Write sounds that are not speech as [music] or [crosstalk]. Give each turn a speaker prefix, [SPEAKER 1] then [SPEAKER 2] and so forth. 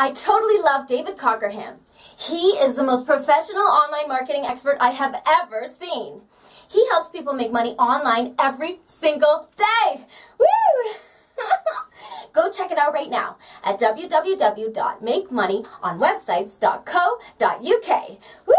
[SPEAKER 1] I totally love David Cockerham. He is the most professional online marketing expert I have ever seen. He helps people make money online every single day. Woo! [laughs] Go check it out right now at www.makemoneyonwebsites.co.uk. Woo!